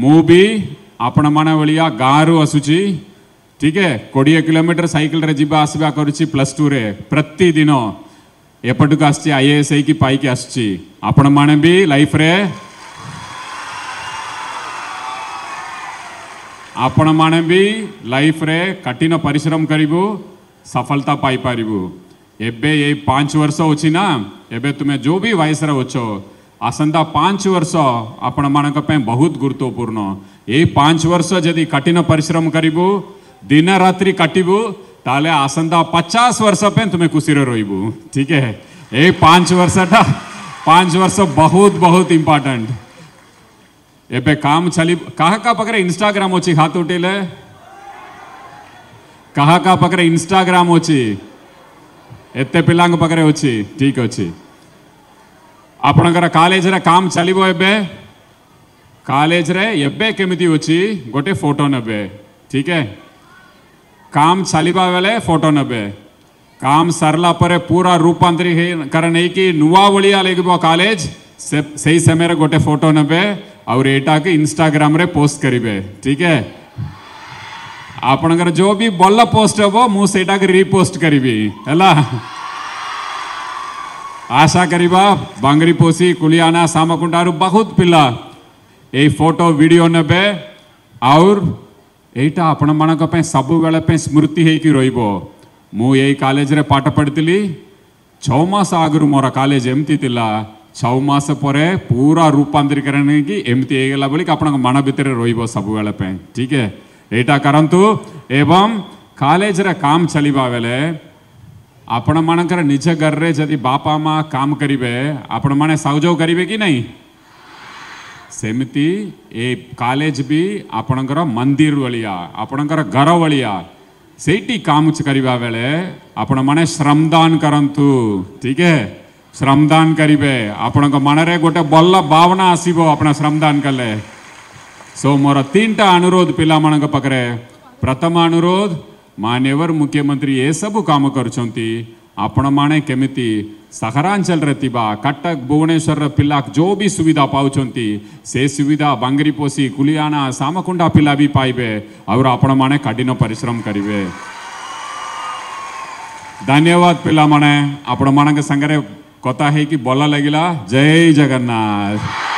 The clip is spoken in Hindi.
હું બી ଆପଣମାନେ ଭଳିଆ ଗାଁରୁ ଆସୁଛି ଠିକ୍ ହେ କୋଡ଼ିଏ କିଲୋମିଟର ସାଇକେଲରେ ଯିବା ଆସିବା କରୁଛି ପ୍ଲସ୍ ଟୁରେ ପ୍ରତିଦିନ ଏପଟକୁ ଆସୁଛି ଆଇ ଏ ଏସ୍ ହେଇକି ପାଇକି ଆସୁଛି ଆପଣମାନେ ବି ଲାଇଫ୍ରେ ଆପଣମାନେ ବି ଲାଇଫ୍ରେ କଠିନ ପରିଶ୍ରମ କରିବୁ ସଫଳତା ପାଇପାରିବୁ ଏବେ ଏଇ ପାଞ୍ଚ ବର୍ଷ ଅଛି ନା ଏବେ ତୁମେ ଯେଉଁ ବି ବୟସରେ ଅଛ आसंता पांच वर्ष आपण मानक बहुत गुरुत्वपूर्ण ये पांच वर्ष जदि कठिन पिश्रम करू दिन रात्रि काटबू ताल आसंता पचास वर्ष पर तुम्हें खुशी रोबू ठीक है ये पांच वर्षटा पांच वर्ष बहुत बहुत इंपॉर्टेंट एबे काम चली कहा का पकड़े इंस्टाग्राम अच्छी हाथ उठिले कहा का पकड़े इंस्टाग्राम अच्छी एत पिला पकड़े अच्छी ठीक अच्छी आपणकर कॉलेज काम चलो एवं कॉलेज केमी अच्छी गोटे फोटो ने ठीक है काम चलवा बेले फोटो ने काम सरला पूरा रूपांतरीकरण हो नुआवलिया लगे कॉलेज से ही समय गोटे फोटो ने और यहाँ कि इनस्टाग्राम पोस्ट करेंगे ठीक है आपणकर जो भी भल पोस्ट हे मुटा रिपोस्ट करी है ఆశా గరీబా బంగ్రీపోసి కులియానా సామకుంటారు బహుత్ పిల్ల এই ফটো ভিডিও নেবে আউর এইটা আপনার সবুবেলে স্মৃতি হয়েকি রহব মু এই কলেজে পাঠ পড়ি ছমাস আগর মোর কলেজ এমতি লা ছমাস পরে পুরা রূপান্তরীকরণ হয়েকি এমতি হয়েগলা বেড়ে আপনার মন ভিতরে রহব সবুবেলে ঠিক এইটা করতু এবং কলেজের কাম চলিবা বেলে ଆପଣମାନଙ୍କର ନିଜ ଘରରେ ଯଦି ବାପା ମା କାମ କରିବେ ଆପଣମାନେ ସହଯୋଗ କରିବେ କି ନାହିଁ ସେମିତି ଏ କଲେଜ ବି ଆପଣଙ୍କର ମନ୍ଦିର ଭଳିଆ ଆପଣଙ୍କର ଘର ଭଳିଆ ସେଇଠି କାମ କରିବା ବେଳେ ଆପଣମାନେ ଶ୍ରମଦାନ କରନ୍ତୁ ଠିକ୍ ଶ୍ରମଦାନ କରିବେ ଆପଣଙ୍କ ମନରେ ଗୋଟେ ଭଲ ଭାବନା ଆସିବ ଆପଣ ଶ୍ରମଦାନ କଲେ ସୋ ମୋର ତିନିଟା ଅନୁରୋଧ ପିଲାମାନଙ୍କ ପାଖରେ ପ୍ରଥମ ଅନୁରୋଧ मान्यवर मुख्यमंत्री एसबु कम गर्छन्ति आपण माने केमिति ସହରାଞ୍ଚଳରେ ଥିବା କଟକ ଭୁବନେଶ୍ୱରର ପିଲା ଯେଉଁ ବି ସୁବିଧା ପାଉଛନ୍ତି ସେ ସୁବିଧା ବାଙ୍ଗରିପୋଷି କୁଲିଆନା ସାମକୁଣ୍ଡା ପିଲା ବି ପାଇବେ ଆଉ ଆପଣମାନେ କଠିନ ପରିଶ୍ରମ କରିବେ ଧନ୍ୟବାଦ ପିଲାମାନେ ଆପଣମାନଙ୍କ ସାଙ୍ଗରେ କଥା ହେଇକି ଭଲ ଲାଗିଲା ଜୟ ଜଗନ୍ନାଥ